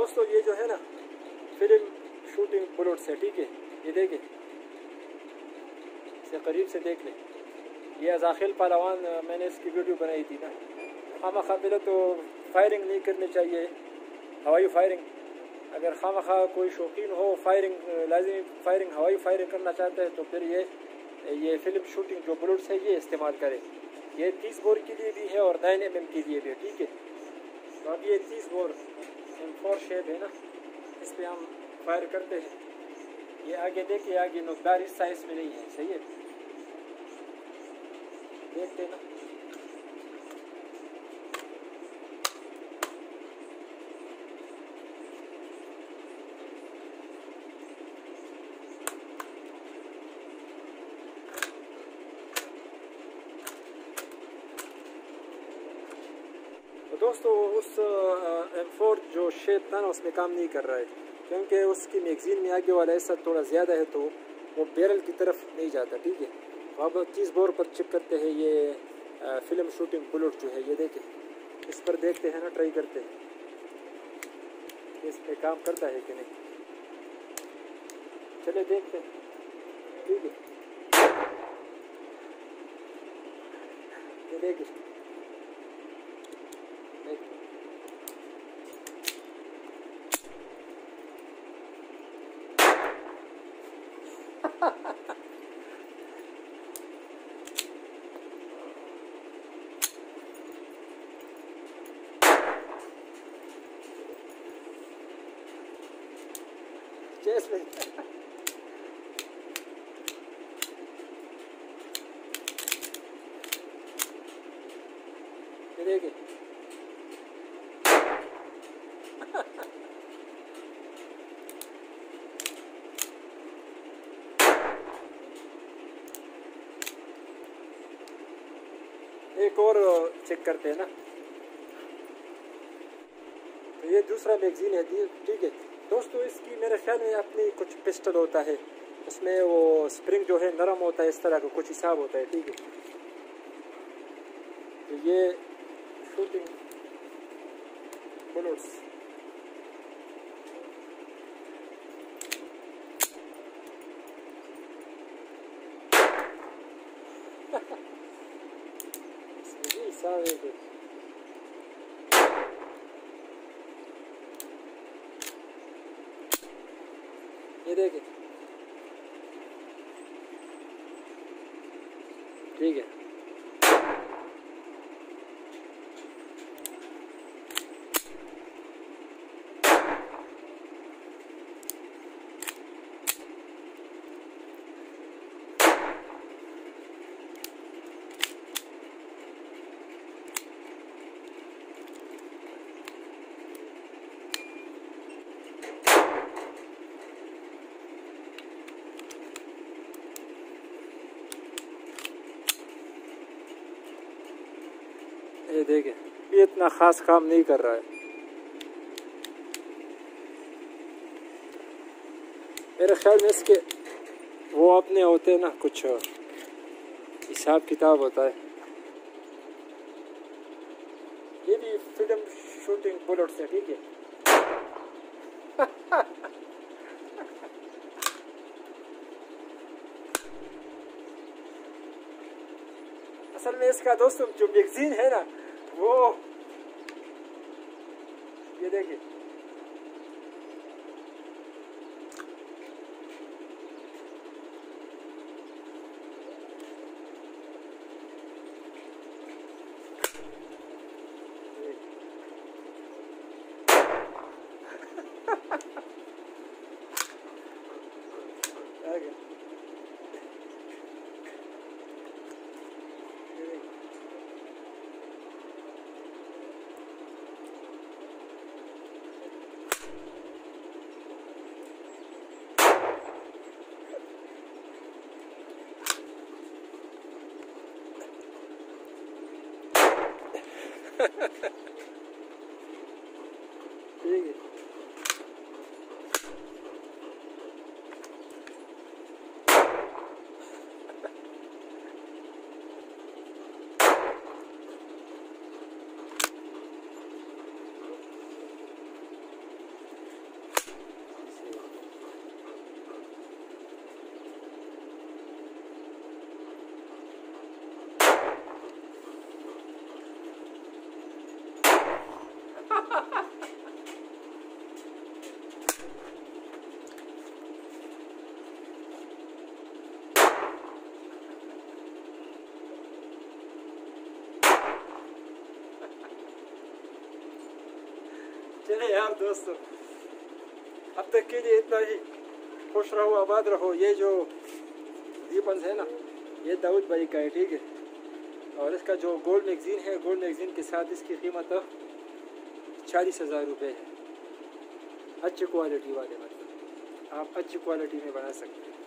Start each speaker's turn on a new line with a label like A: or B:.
A: दोस्तों, ये जो है ना, फ़िल्म शूटिंग बुलेट्स है ठीक है? ये देखें। इसे करीब से देख लें। ये अजाखिल पहलवान मैंने इसकी वीडियो बनाई थी ना। खामा खा तो फायरिंग नहीं करनी चाहिए। हवाई फायरिंग अगर खामा खा कोई शौकीन हो फायरिंग लाजमी फायरिंग हवाई फायरिंग करना चाहता है तो फिर ये ये फ़िल्म शूटिंग जो बुलेट्स है, ये इस्तेमाल करें। ये तीस बोर के लिए भी है और नाइन एम के लिए भी है, ठीक है? तो अब ये तीस बोर एम फोर शेप है ना, इस पर हम फायर करते हैं। ये आगे देखिए, आगे नुकदार इस साइज़ में नहीं है, सही है? देखते ना। दोस्तों उस एम फोर जो शेप था ना उसमें काम नहीं कर रहा है क्योंकि उसकी मैगजीन में आगे वाला ऐसा थोड़ा ज़्यादा है तो वो बैरल की तरफ़ नहीं जाता ठीक है तो अब चीज़ बोर पर चिप करते हैं ये फ़िल्म शूटिंग बुलेट जो है ये देखें इस पर देखते हैं ना ट्राई करते हैं इस पर काम करता है कि नहीं चले देखते हैं ठीक है ये देखिए एक और चेक करते हैं ना। तो ये दूसरा मैगजीन है ठीक है। दोस्तों, इसकी मेरे ख्याल में अपनी कुछ पिस्टल होता है। उसमें वो स्प्रिंग जो है नरम होता है, इस तरह का कुछ हिसाब होता है, ठीक है? तो ये शूटिंग बुलेट्स इसमें भी हिसाब है कुछ ये देखिए। ठीक है। देखें। ये इतना ख़ास काम नहीं कर रहा है। मेरे ख्याल में इसके वो अपने होते हैं ना, कुछ हिसाब किताब होता है। ये भी फ़िल्म शूटिंग बुलेट से, ठीक है? असल में इसका दोस्तों जो मैगजीन है ना वो ये देखिए। ठीक है चले यार दोस्तों। अब तक के लिए इतना ही। खुश रहो, आबाद रहो। ये जो दीपन है ना, ये दाऊद भाई का है, ठीक है? और इसका जो गोल्ड मैगज़ीन है, गोल्ड मैगज़ीन के साथ इसकी कीमत चालीस हज़ार रुपये है। अच्छी क्वालिटी वाले मतलब आप अच्छी क्वालिटी में बना सकते हैं।